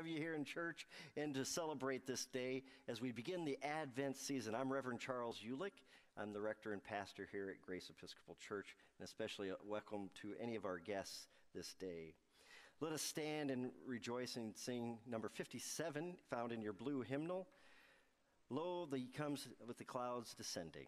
have you here in church and to celebrate this day as we begin the Advent season. I'm Reverend Charles Uhlik. I'm the rector and pastor here at Grace Episcopal Church, and especially uh, welcome to any of our guests this day. Let us stand and rejoice and sing number 57, found in your blue hymnal. Lo, he comes with the clouds descending.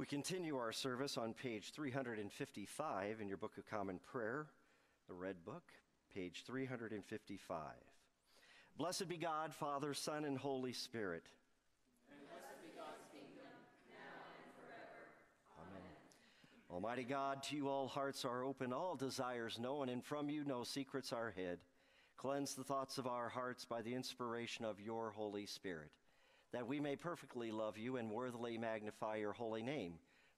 We continue our service on page 355 in your Book of Common Prayer, the Red Book, page 355. Blessed be God, Father, Son, and Holy Spirit. Amen. Almighty God, to you all hearts are open, all desires known, and from you no secrets are hid. Cleanse the thoughts of our hearts by the inspiration of your Holy Spirit, that we may perfectly love you and worthily magnify your holy name,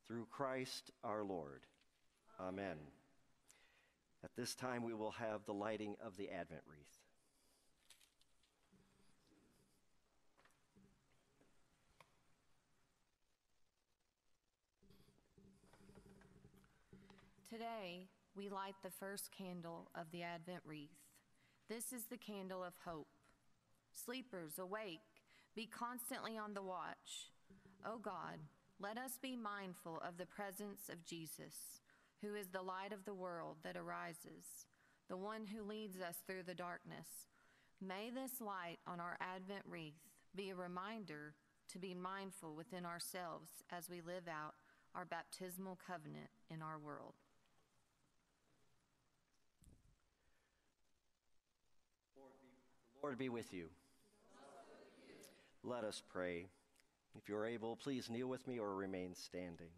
through Christ our Lord. Amen. At this time, we will have the lighting of the Advent wreath. Today, we light the first candle of the Advent wreath. This is the candle of hope. Sleepers, awake, be constantly on the watch. O God, let us be mindful of the presence of Jesus, who is the light of the world that arises, the one who leads us through the darkness. May this light on our Advent wreath be a reminder to be mindful within ourselves as we live out our baptismal covenant in our world. Lord be with you. Let us pray. If you're able, please kneel with me or remain standing.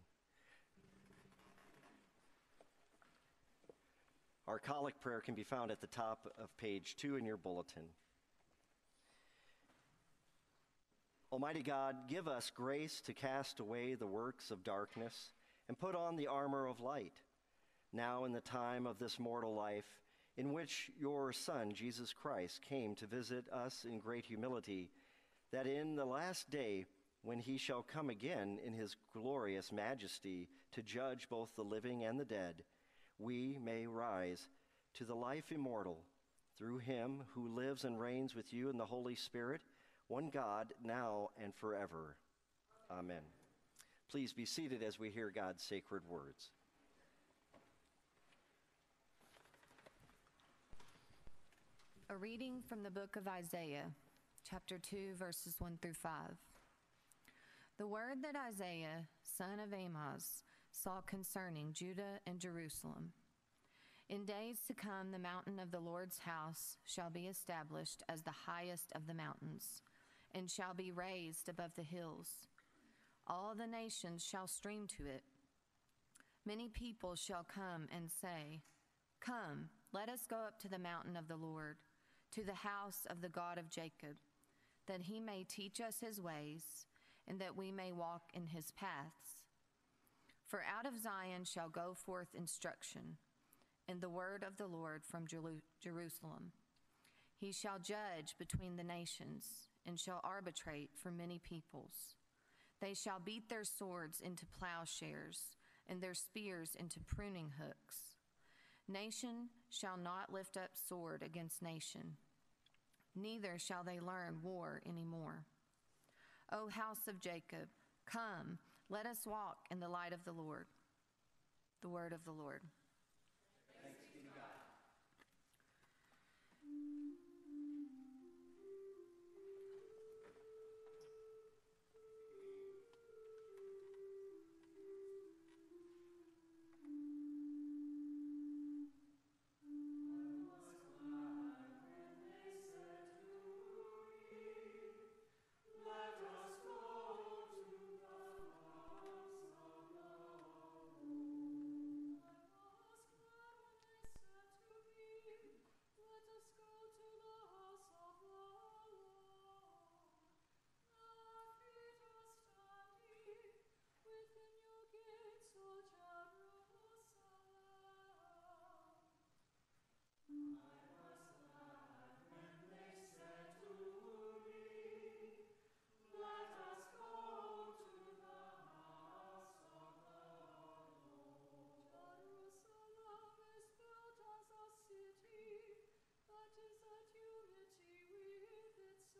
Our collect prayer can be found at the top of page two in your bulletin. Almighty God, give us grace to cast away the works of darkness and put on the armor of light, now in the time of this mortal life in which your Son, Jesus Christ, came to visit us in great humility, that in the last day, when he shall come again in his glorious majesty to judge both the living and the dead, we may rise to the life immortal through him who lives and reigns with you in the Holy Spirit, one God, now and forever. Amen. Please be seated as we hear God's sacred words. A reading from the book of Isaiah, chapter 2, verses 1 through 5. The word that Isaiah, son of Amoz, saw concerning Judah and Jerusalem. In days to come, the mountain of the Lord's house shall be established as the highest of the mountains, and shall be raised above the hills. All the nations shall stream to it. Many people shall come and say, Come, let us go up to the mountain of the Lord to the house of the God of Jacob, that he may teach us his ways, and that we may walk in his paths. For out of Zion shall go forth instruction, and the word of the Lord from Jerusalem. He shall judge between the nations, and shall arbitrate for many peoples. They shall beat their swords into plowshares, and their spears into pruning hooks. Nation shall not lift up sword against nation neither shall they learn war any more. O house of Jacob, come, let us walk in the light of the Lord. The word of the Lord.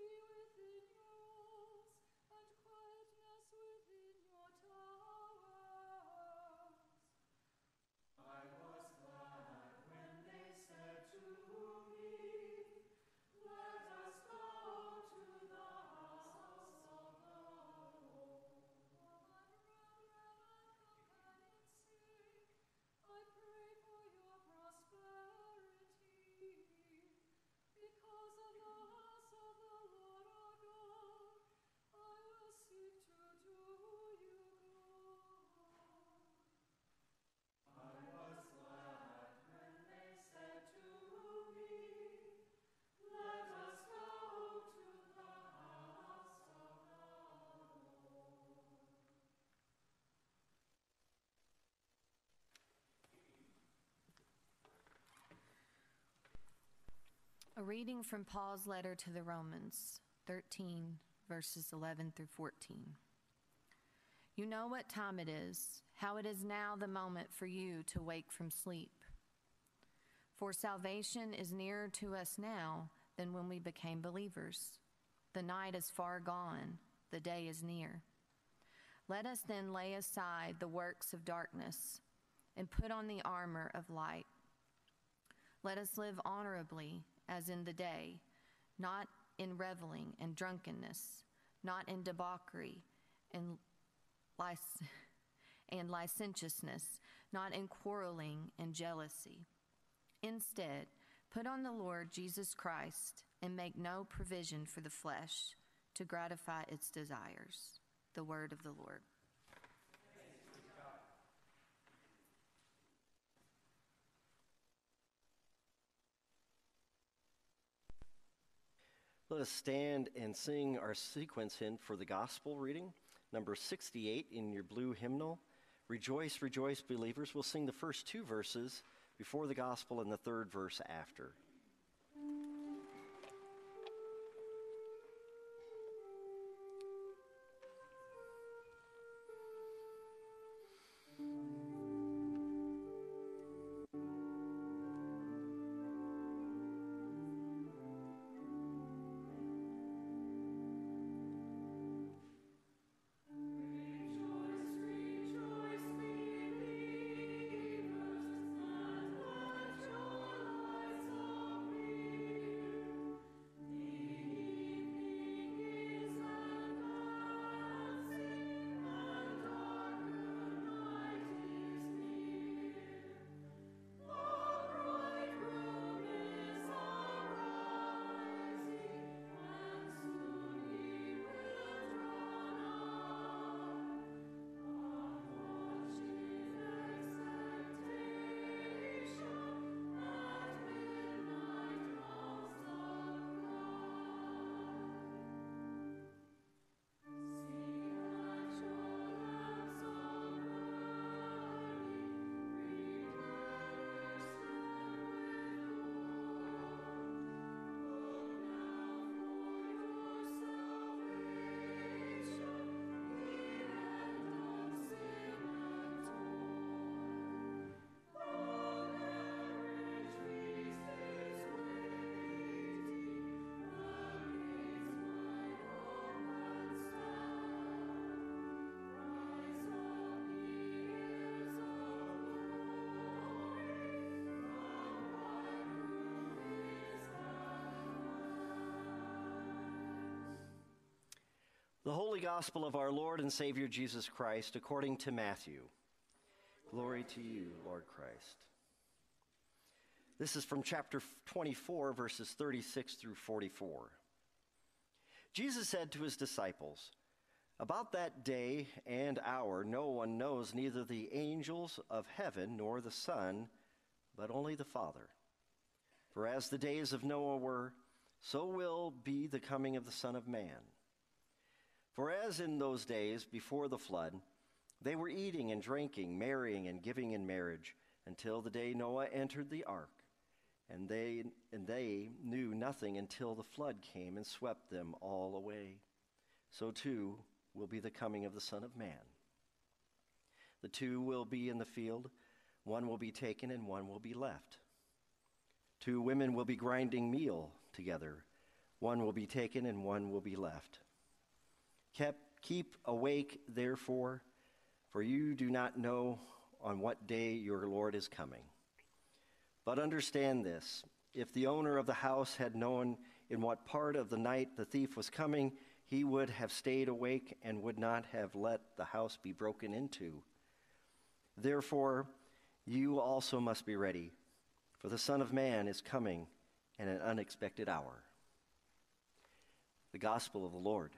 Spirit. A reading from Paul's letter to the Romans, 13, verses 11 through 14. You know what time it is, how it is now the moment for you to wake from sleep. For salvation is nearer to us now than when we became believers. The night is far gone, the day is near. Let us then lay aside the works of darkness and put on the armor of light. Let us live honorably as in the day, not in reveling and drunkenness, not in debauchery and, lic- and licentiousness, not in quarreling and jealousy. Instead, put on the Lord Jesus Christ and make no provision for the flesh to gratify its desires. The word of the Lord. Let us stand and sing our sequence hymn for the gospel reading, number 68 in your blue hymnal. Rejoice, rejoice, believers. We'll sing the first two verses before the gospel and the third verse after. The Holy Gospel of our Lord and Savior Jesus Christ according to Matthew. Glory to you, Lord Christ. This is from chapter 24, verses 36 through 44. Jesus said to his disciples, About that day and hour no one knows, neither the angels of heaven nor the Son, but only the Father. For as the days of Noah were, so will be the coming of the Son of Man. For as in those days before the flood, they were eating and drinking, marrying and giving in marriage, until the day Noah entered the ark. And they, and they knew nothing until the flood came and swept them all away. So too will be the coming of the Son of Man. The two will be in the field, one will be taken and one will be left. Two women will be grinding meal together One will be taken and one will be left. Kept, keep awake, therefore, for you do not know on what day your Lord is coming. But understand this if the owner of the house had known in what part of the night the thief was coming, he would have stayed awake and would not have let the house be broken into. Therefore, you also must be ready, for the Son of Man is coming at an unexpected hour. The Gospel of the Lord.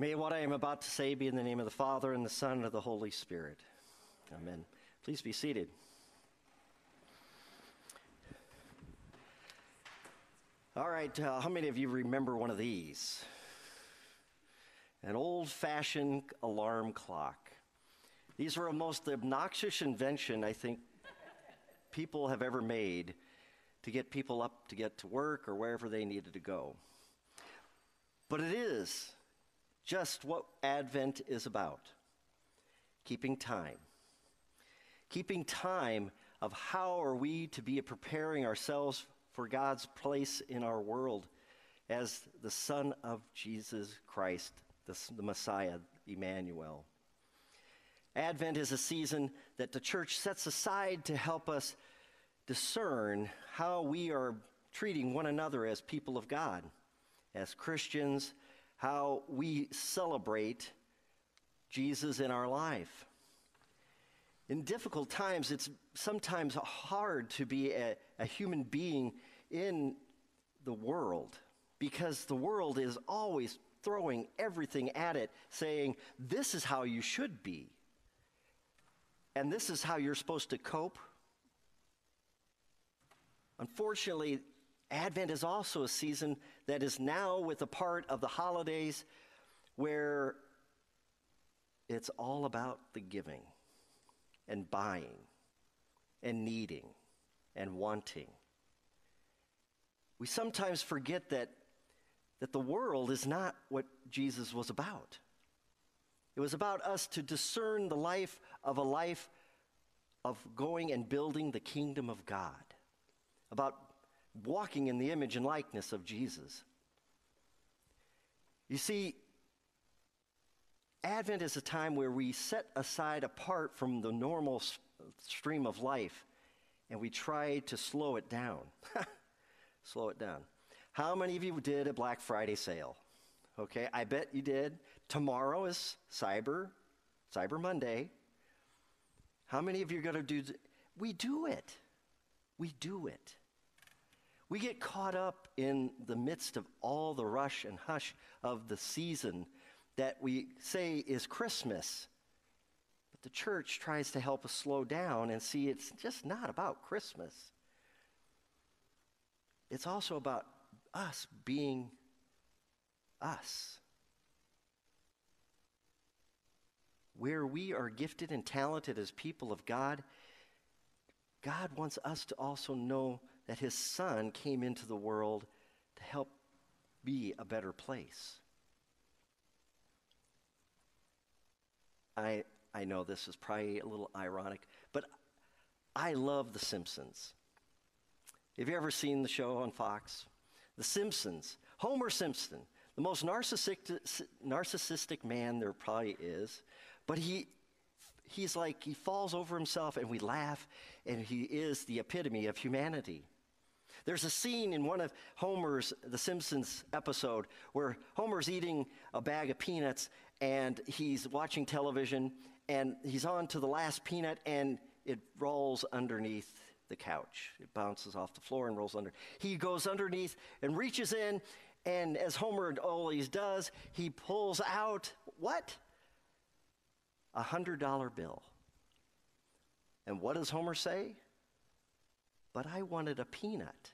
May what I am about to say be in the name of the Father, and the Son, and of the Holy Spirit. Amen. Please be seated. All right, uh, how many of you remember one of these? An old fashioned alarm clock. These were a most obnoxious invention, I think, people have ever made to get people up to get to work or wherever they needed to go. But it is just what Advent is about keeping time. Keeping time of how are we to be preparing ourselves for God's place in our world as the Son of Jesus Christ, the, the Messiah, Emmanuel. Advent is a season that the church sets aside to help us discern how we are treating one another as people of God, as Christians, how we celebrate Jesus in our life. In difficult times, it's sometimes hard to be a, a human being in the world because the world is always throwing everything at it, saying, This is how you should be. And this is how you're supposed to cope. Unfortunately, Advent is also a season that is now with a part of the holidays where it's all about the giving and buying and needing and wanting. We sometimes forget that, that the world is not what Jesus was about. It was about us to discern the life of a life of going and building the kingdom of God, about walking in the image and likeness of Jesus. You see, Advent is a time where we set aside apart from the normal stream of life and we try to slow it down. slow it down. How many of you did a Black Friday sale? Okay, I bet you did. Tomorrow is Cyber, Cyber Monday. How many of you are going to do? We do it. We do it. We get caught up in the midst of all the rush and hush of the season that we say is Christmas. But the church tries to help us slow down and see it's just not about Christmas. It's also about us being us. Where we are gifted and talented as people of God, God wants us to also know that his son came into the world to help be a better place. I, I know this is probably a little ironic, but I love The Simpsons. Have you ever seen the show on Fox? The Simpsons. Homer Simpson, the most narcissistic, narcissistic man there probably is, but he, he's like, he falls over himself and we laugh, and he is the epitome of humanity. There's a scene in one of Homer's, The Simpsons episode, where Homer's eating a bag of peanuts and he's watching television and he's on to the last peanut and it rolls underneath the couch. It bounces off the floor and rolls under. He goes underneath and reaches in, and as Homer always does, he pulls out what? A hundred dollar bill. And what does Homer say? But I wanted a peanut.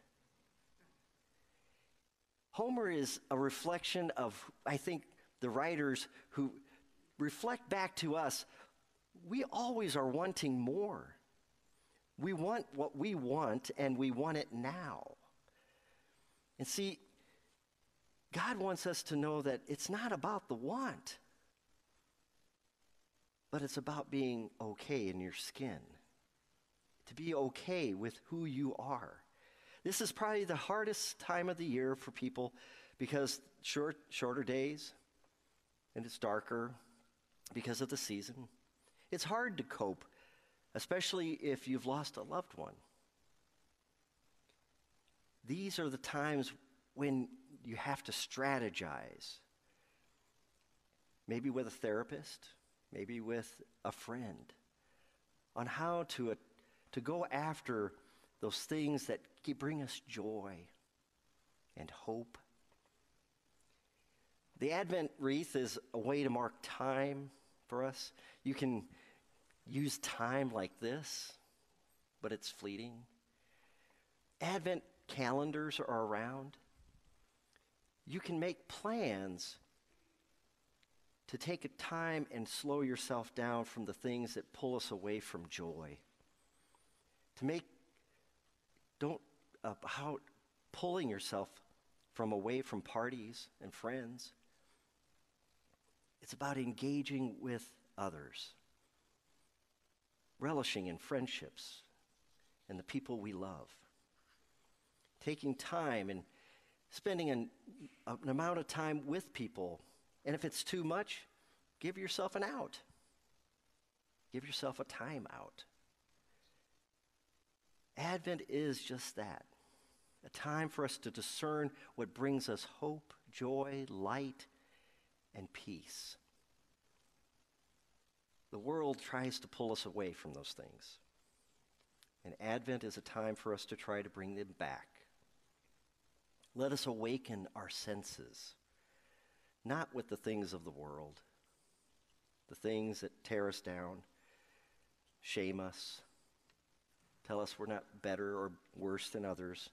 Homer is a reflection of, I think, the writers who reflect back to us. We always are wanting more. We want what we want, and we want it now. And see, God wants us to know that it's not about the want, but it's about being okay in your skin, to be okay with who you are. This is probably the hardest time of the year for people because short, shorter days, and it's darker because of the season. It's hard to cope especially if you've lost a loved one. These are the times when you have to strategize. Maybe with a therapist, maybe with a friend, on how to, uh, to go after those things that bring us joy and hope. The Advent wreath is a way to mark time for us. You can use time like this, but it's fleeting. Advent calendars are around. You can make plans to take a time and slow yourself down from the things that pull us away from joy. To make, don't, about pulling yourself from away from parties and friends. It's about engaging with others relishing in friendships and the people we love. Taking time and spending an, an amount of time with people. And if it's too much, give yourself an out. Give yourself a time out. Advent is just that a time for us to discern what brings us hope, joy, light, and peace. The world tries to pull us away from those things. And Advent is a time for us to try to bring them back. Let us awaken our senses, not with the things of the world, the things that tear us down, shame us, tell us we're not better or worse than others,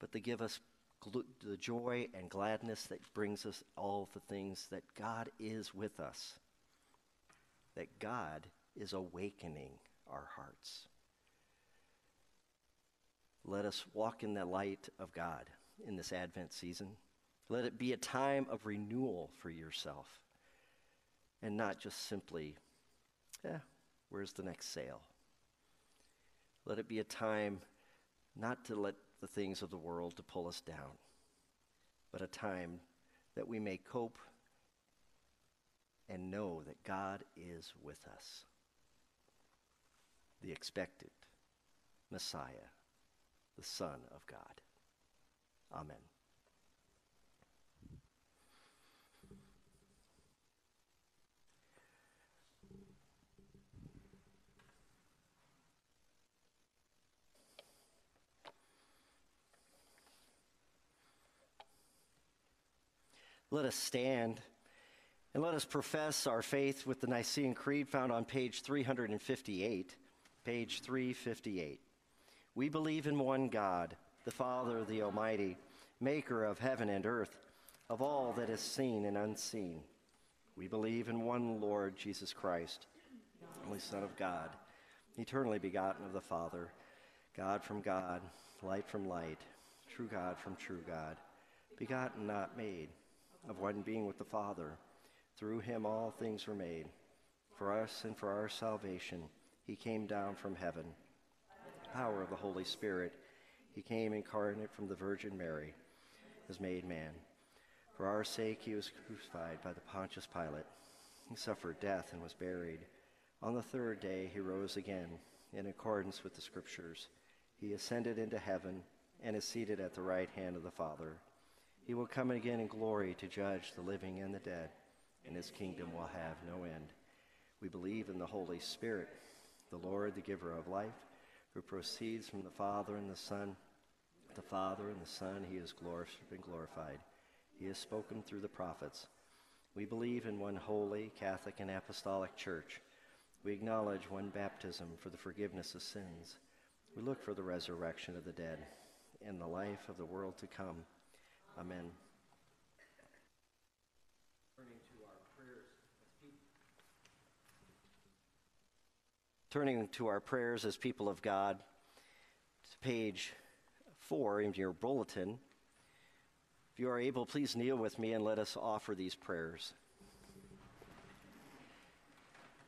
but they give us gl- the joy and gladness that brings us all the things that God is with us that God is awakening our hearts. Let us walk in the light of God in this Advent season. Let it be a time of renewal for yourself and not just simply, eh, where's the next sale? Let it be a time not to let the things of the world to pull us down, but a time that we may cope and know that God is with us. The expected Messiah, the Son of God. Amen. Let us stand. And let us profess our faith with the Nicene Creed found on page 358. Page 358. We believe in one God, the Father, the Almighty, maker of heaven and earth, of all that is seen and unseen. We believe in one Lord Jesus Christ, only Son of God, eternally begotten of the Father, God from God, light from light, true God from true God, begotten, not made, of one being with the Father through him all things were made. For us and for our salvation, he came down from heaven. Power of the Holy Spirit, he came incarnate from the Virgin Mary, was made man. For our sake, he was crucified by the Pontius Pilate. He suffered death and was buried. On the third day, he rose again in accordance with the Scriptures. He ascended into heaven and is seated at the right hand of the Father. He will come again in glory to judge the living and the dead, and his kingdom will have no end. We believe in the Holy Spirit, the Lord, the giver of life, who proceeds from the Father and the Son. The Father and the Son, he is and glorified. He has spoken through the prophets. We believe in one holy, Catholic, and Apostolic Church. We acknowledge one baptism for the forgiveness of sins. We look for the resurrection of the dead and the life of the world to come. Amen. Turning to our prayers as people of God, to page four in your bulletin. If you are able, please kneel with me and let us offer these prayers.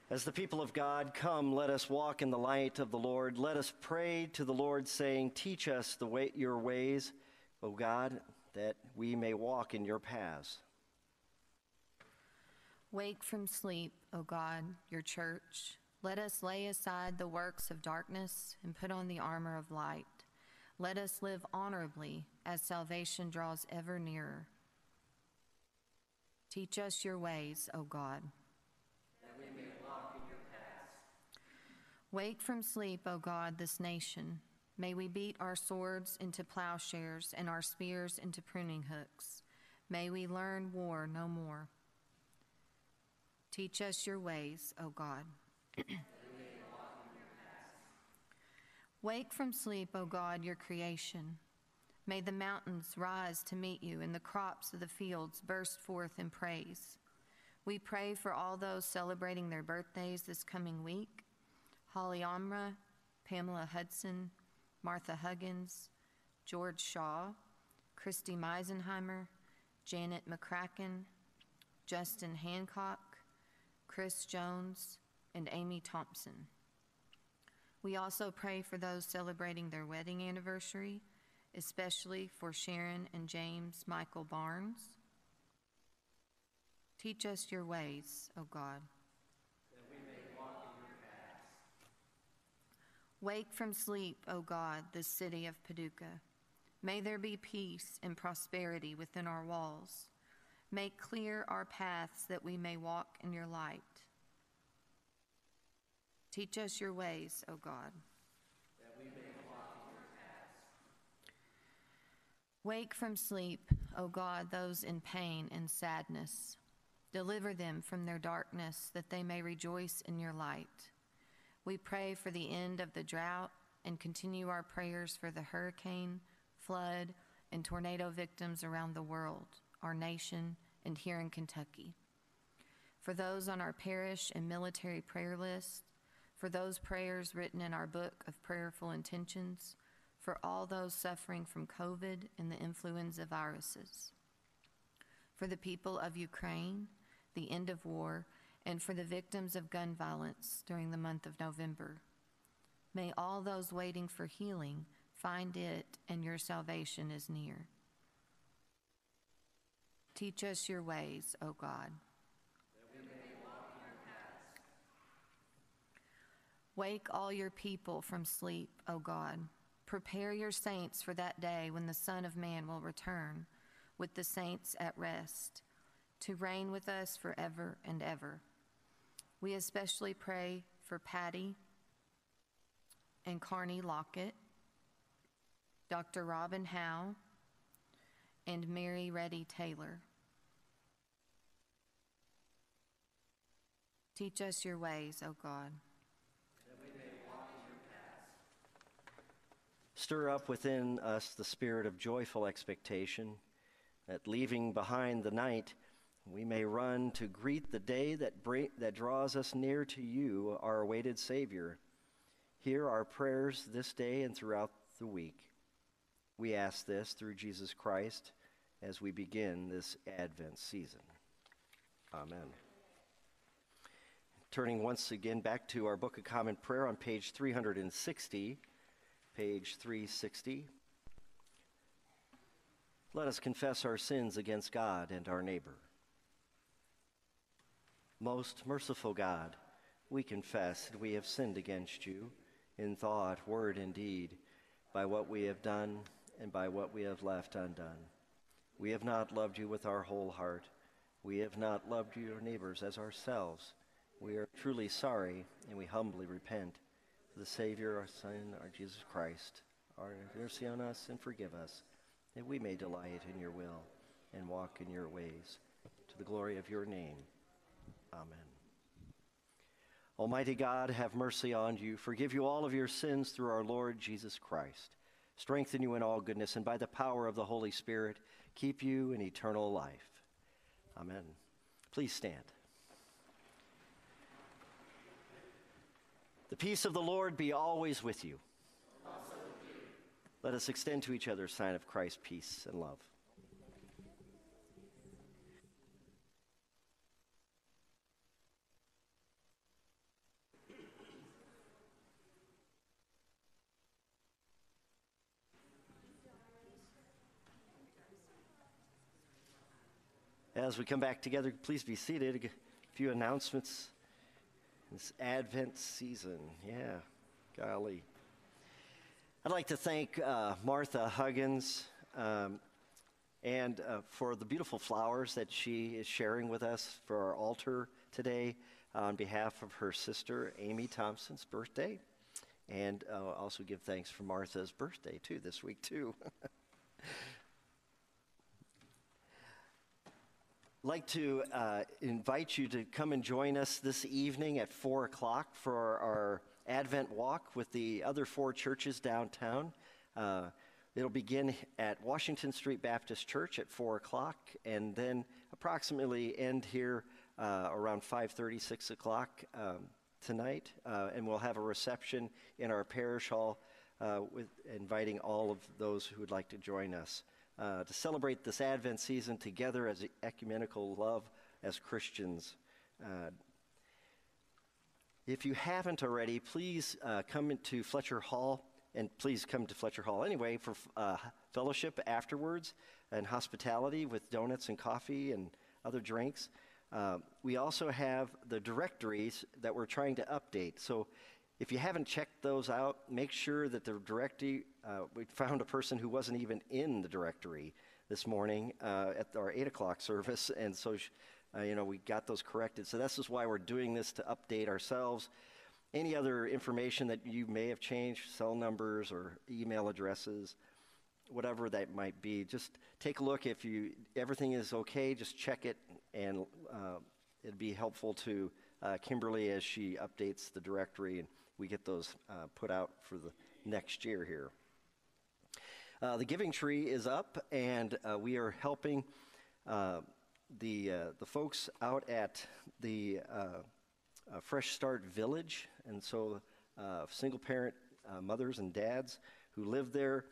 As the people of God come, let us walk in the light of the Lord. Let us pray to the Lord, saying, Teach us the way, your ways, O God, that we may walk in your paths. Wake from sleep, O God, your church. Let us lay aside the works of darkness and put on the armor of light. Let us live honorably as salvation draws ever nearer. Teach us your ways, O God. That we may walk in your paths. Wake from sleep, O God, this nation. May we beat our swords into plowshares and our spears into pruning hooks. May we learn war no more. Teach us your ways, O God. Wake from sleep, O God, your creation. May the mountains rise to meet you and the crops of the fields burst forth in praise. We pray for all those celebrating their birthdays this coming week Holly Amra, Pamela Hudson, Martha Huggins, George Shaw, Christy Meisenheimer, Janet McCracken, Justin Hancock, Chris Jones, and Amy Thompson. We also pray for those celebrating their wedding anniversary, especially for Sharon and James Michael Barnes. Teach us your ways, O God. That we may walk in your paths. Wake from sleep, O God, the city of Paducah. May there be peace and prosperity within our walls. Make clear our paths that we may walk in your light. Teach us your ways, O God. That we may walk in your paths. Wake from sleep, O God, those in pain and sadness. Deliver them from their darkness, that they may rejoice in your light. We pray for the end of the drought and continue our prayers for the hurricane, flood, and tornado victims around the world, our nation, and here in Kentucky. For those on our parish and military prayer list, for those prayers written in our book of prayerful intentions, for all those suffering from COVID and the influenza viruses, for the people of Ukraine, the end of war, and for the victims of gun violence during the month of November. May all those waiting for healing find it and your salvation is near. Teach us your ways, O God. Wake all your people from sleep, O God. Prepare your saints for that day when the Son of Man will return with the saints at rest to reign with us forever and ever. We especially pray for Patty and Carney Lockett, Dr. Robin Howe, and Mary Reddy Taylor. Teach us your ways, O God. Stir up within us the spirit of joyful expectation, that leaving behind the night, we may run to greet the day that, bring, that draws us near to you, our awaited Savior. Hear our prayers this day and throughout the week. We ask this through Jesus Christ as we begin this Advent season. Amen. turning once again back to our Book of Common Prayer on page 360. Page 360. Let us confess our sins against God and our neighbor. Most merciful God, we confess that we have sinned against you in thought, word, and deed, by what we have done and by what we have left undone. We have not loved you with our whole heart. We have not loved your neighbors as ourselves. We are truly sorry and we humbly repent. For the Savior, our Son, our Jesus Christ, our mercy on us and forgive us, that we may delight in your will and walk in your ways, to the glory of your name. Amen. Almighty God, have mercy on you, forgive you all of your sins through our Lord Jesus Christ, strengthen you in all goodness, and by the power of the Holy Spirit, keep you in eternal life. Amen. Please stand. The peace of the Lord be always with you. With you. Let us extend to each other a sign of Christ's peace and love. As we come back together, please be seated. A few announcements. This Advent season, yeah, golly. I'd like to thank uh, Martha Huggins um, and uh, for the beautiful flowers that she is sharing with us for our altar today on behalf of her sister Amy Thompson's birthday. And uh, also give thanks for Martha's birthday too this week too. like to uh, invite you to come and join us this evening at 4 o'clock for our, Advent walk with the other four churches downtown. Uh, it'll begin at Washington Street Baptist Church at 4 o'clock and then approximately end here uh, around 5.30, 6 o'clock um, tonight. Uh, and we'll have a reception in our parish hall uh, with inviting all of those who would like to join us uh, to celebrate this Advent season together as ecumenical love as Christians. Uh, if you haven't already, please uh, come into Fletcher Hall, and please come to Fletcher Hall anyway for uh, fellowship afterwards and hospitality with donuts and coffee and other drinks. Uh, we also have the directories that we're trying to update. So if you haven't checked those out, make sure that the directory, uh, we found a person who wasn't even in the directory this morning uh, at our 8 o'clock service, and so, uh, you know, we got those corrected. So this is why we're doing this to update ourselves. Any other information that you may have changed, cell numbers or email addresses, whatever that might be, just take a look. If you everything is okay, just check it, and uh, it'd be helpful to uh, Kimberly as she updates the directory and we get those uh, put out for the next year here. Uh, the giving tree is up, and uh, we are helping uh, the uh, the folks out at the uh, Fresh Start Village, and so single parent mothers and dads who live there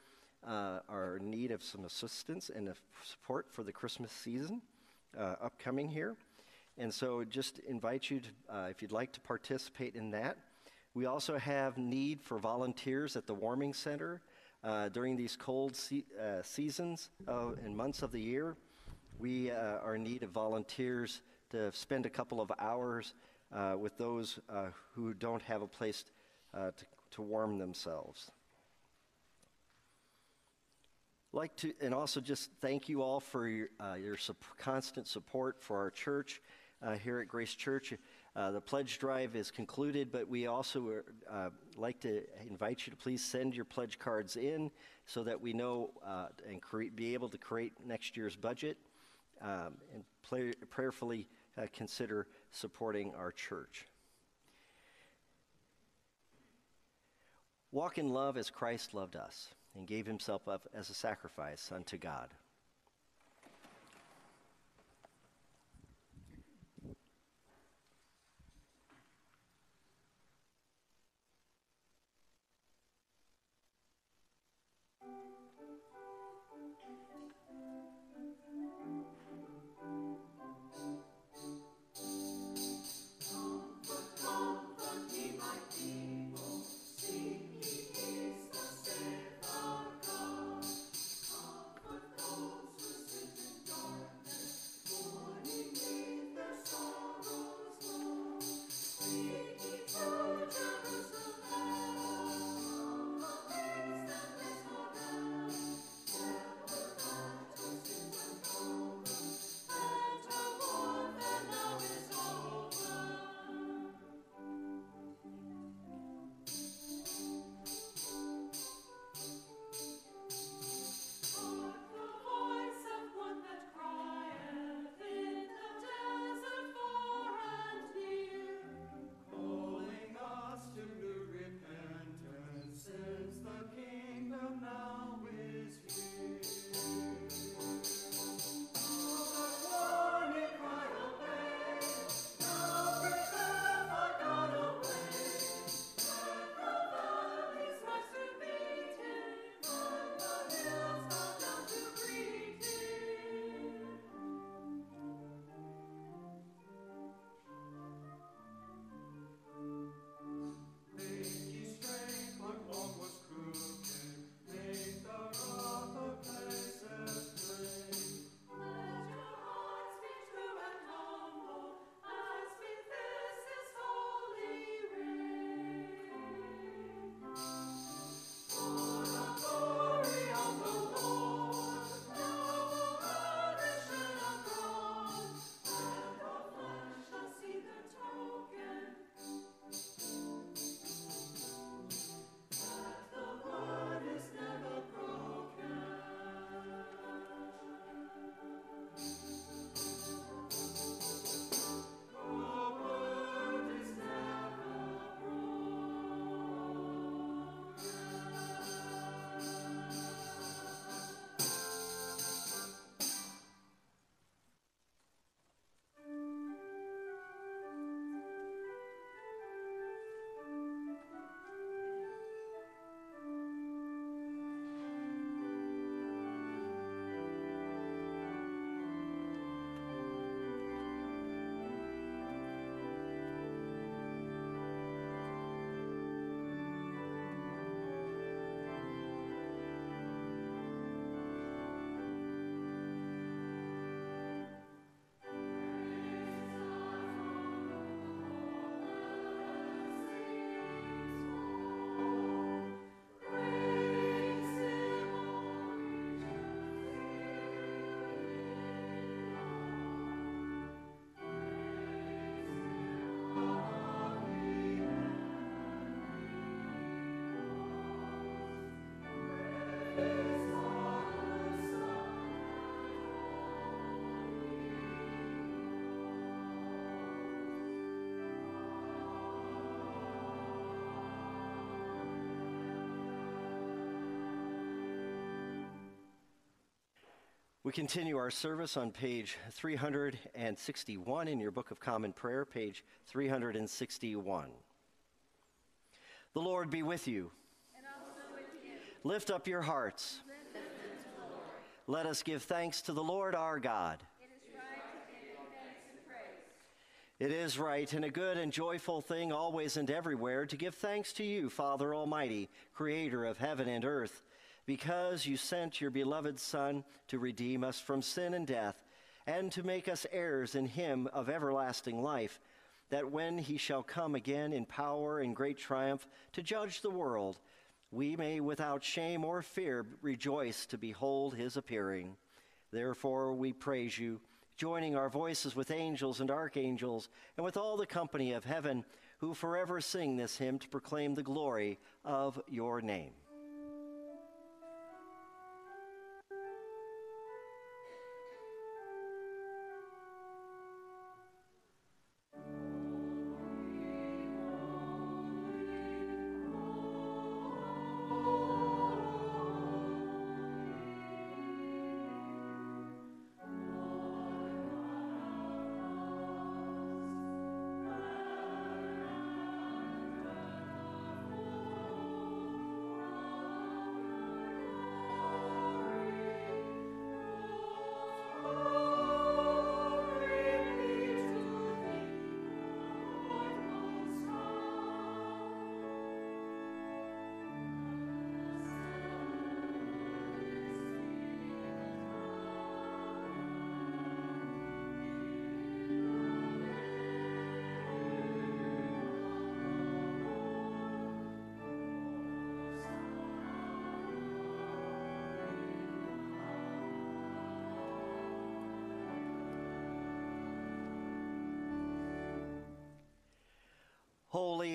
are in need of some assistance and support for the Christmas season upcoming here. And so, just invite you to, if you'd like to participate in that. We also have need for volunteers at the warming center uh, during these cold se- uh, seasons and months of the year. We uh, are in need of volunteers to spend a couple of hours uh, with those uh, who don't have a place to, to warm themselves like to and also just thank you all for your, uh, your sup- constant support for our church uh, here at grace church uh, the pledge drive is concluded, but we also uh, like to invite you to please send your pledge cards in so that we know uh, and create, be able to create next year's budget um, and play, prayerfully uh, consider supporting our church. Walk in love as Christ loved us and gave himself up as a sacrifice unto God. We continue our service on page 361 in your Book of Common Prayer, page 361. The Lord be with you. And also with you. Lift up your hearts. Let us give thanks to the Lord our God. It is right to give you thanks and praise. It is right and a good and joyful thing always and everywhere to give thanks to you, Father Almighty, creator of heaven and earth, because you sent your beloved Son to redeem us from sin and death, and to make us heirs in him of everlasting life, that when he shall come again in power and great triumph to judge the world, we may without shame or fear rejoice to behold his appearing. Therefore we praise you, joining our voices with angels and archangels, and with all the company of heaven, who forever sing this hymn to proclaim the glory of your name.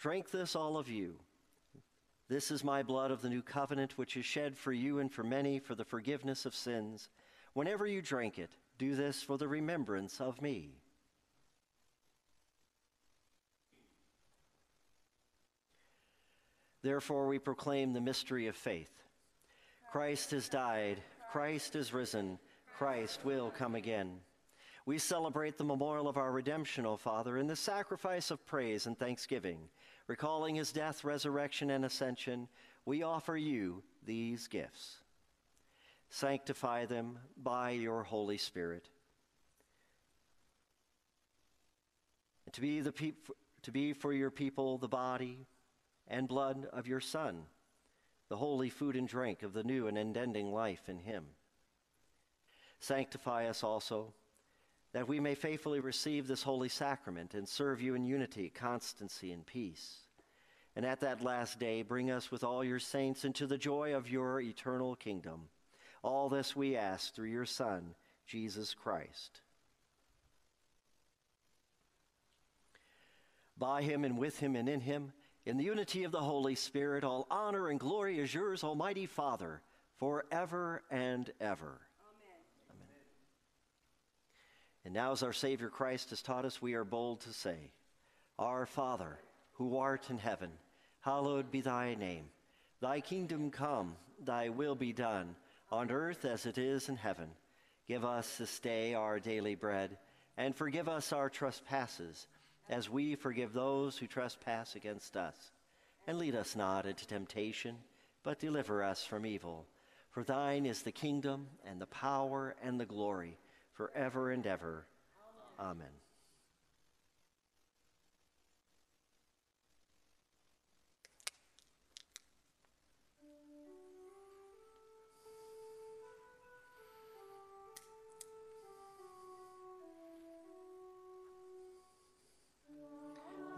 Drink this, all of you. This is my blood of the new covenant, which is shed for you and for many for the forgiveness of sins. Whenever you drink it, do this for the remembrance of me. Therefore, we proclaim the mystery of faith. Christ has died, Christ is risen, Christ will come again. We celebrate the memorial of our redemption, O Father, in the sacrifice of praise and thanksgiving. Recalling his death, resurrection, and ascension, we offer you these gifts. Sanctify them by your Holy Spirit. And to be, the peop- to be for your people the body and blood of your Son, the holy food and drink of the new and unending life in him. Sanctify us also that we may faithfully receive this holy sacrament and serve you in unity, constancy, and peace. And at that last day, bring us with all your saints into the joy of your eternal kingdom. All this we ask through your Son, Jesus Christ. By him and with him and in him, in the unity of the Holy Spirit, all honor and glory is yours, Almighty Father, forever and ever. And now, as our Savior Christ has taught us, we are bold to say, Our Father, who art in heaven, hallowed be thy name. Thy kingdom come, thy will be done, on earth as it is in heaven. Give us this day our daily bread, and forgive us our trespasses, as we forgive those who trespass against us. And lead us not into temptation, but deliver us from evil. For thine is the kingdom, and the power, and the glory forever and ever. Amen.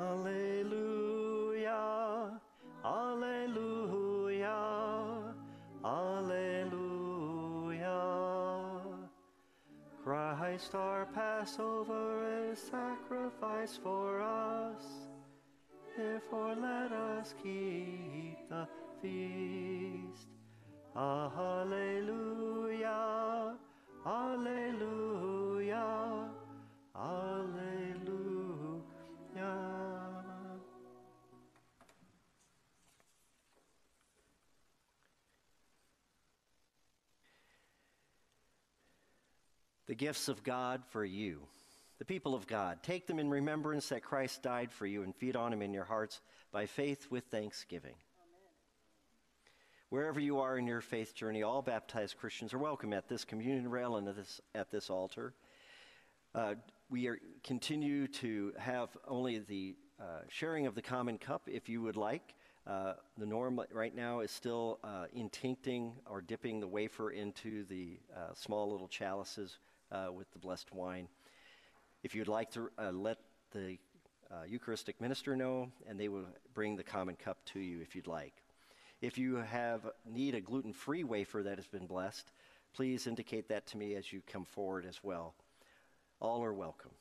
Alleluia, Christ our Passover is sacrificed for us. Therefore let us keep the feast. Alleluia, Alleluia, Alleluia. The gifts of God for you, the people of God. Take them in remembrance that Christ died for you and feed on them in your hearts by faith with thanksgiving. Wherever you are in your faith journey, all baptized Christians are welcome at this communion rail and at this, at this altar. Uh, we are, continue to have only the uh, sharing of the common cup if you would like. Uh, the norm right now is still uh, intincting or dipping the wafer into the uh, small little chalices uh, with the blessed wine. If you'd like to uh, let the uh, Eucharistic minister know, and they will bring the common cup to you if you'd like. If you have need a gluten-free wafer that has been blessed, please indicate that to me as you come forward as well. All are welcome.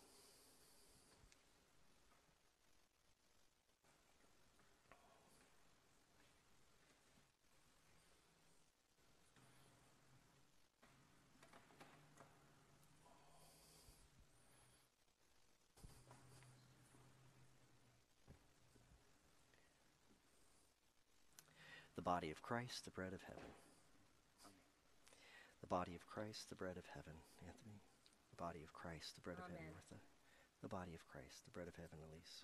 Body of Christ, the bread of heaven. The body of Christ, the bread of heaven, Anthony. The body of Christ, the bread of heaven, Martha. The body of Christ, the bread of heaven, Elise.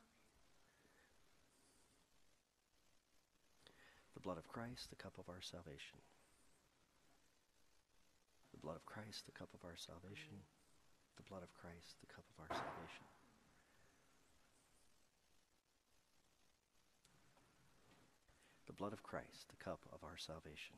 The blood of Christ, the cup of our salvation. The blood of Christ, the cup of our salvation. The blood of Christ, the cup of our salvation. Blood of Christ, the cup of our salvation.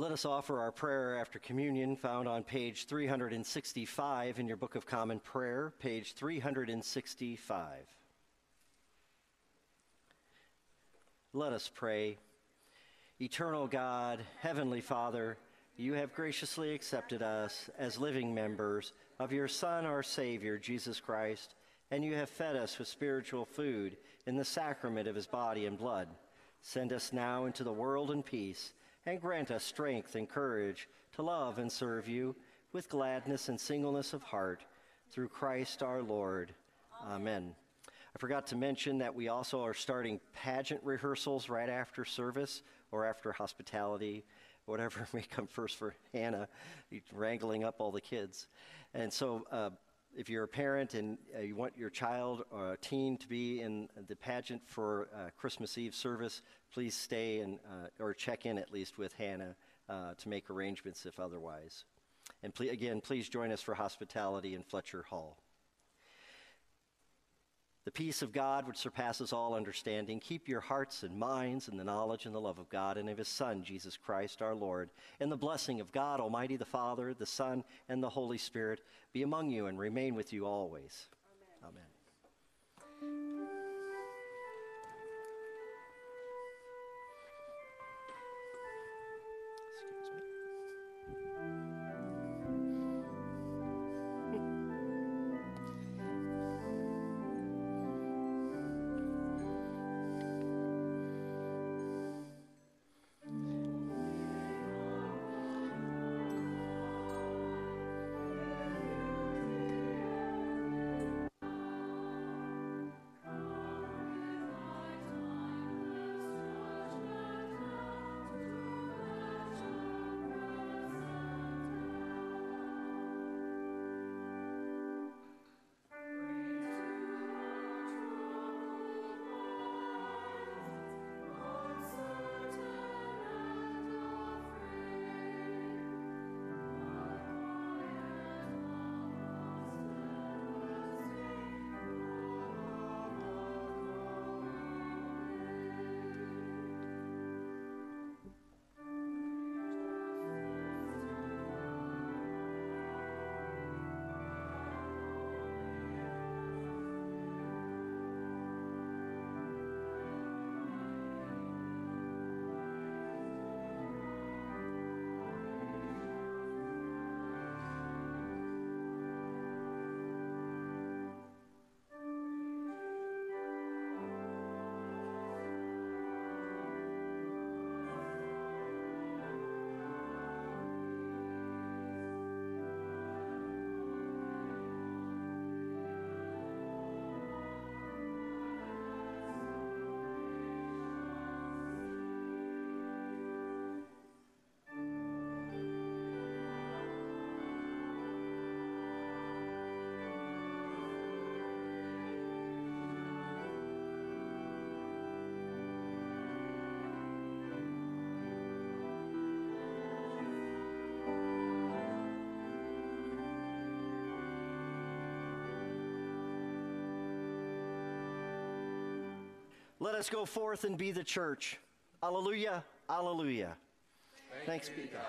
Let us offer our prayer after communion found on page 365 in your Book of Common Prayer, page 365. Let us pray. Eternal God, Heavenly Father, you have graciously accepted us as living members of your Son, our Savior, Jesus Christ, and you have fed us with spiritual food in the sacrament of his body and blood. Send us now into the world in peace and grant us strength and courage to love and serve you with gladness and singleness of heart through Christ our Lord. Amen. I forgot to mention that we also are starting pageant rehearsals right after service or after hospitality, whatever may come first for Hannah, wrangling up all the kids. And so, uh, if you're a parent and uh, you want your child or a teen to be in the pageant for uh, Christmas Eve service, please stay and uh, or check in at least with Hannah uh, to make arrangements if otherwise. And ple- again, please join us for hospitality in Fletcher Hall. The peace of God, which surpasses all understanding, keep your hearts and minds in the knowledge and the love of God and of His Son, Jesus Christ our Lord. And the blessing of God, Almighty the Father, the Son, and the Holy Spirit be among you and remain with you always. Amen. Excuse Let us go forth and be the church. Alleluia, alleluia. Thanks be God.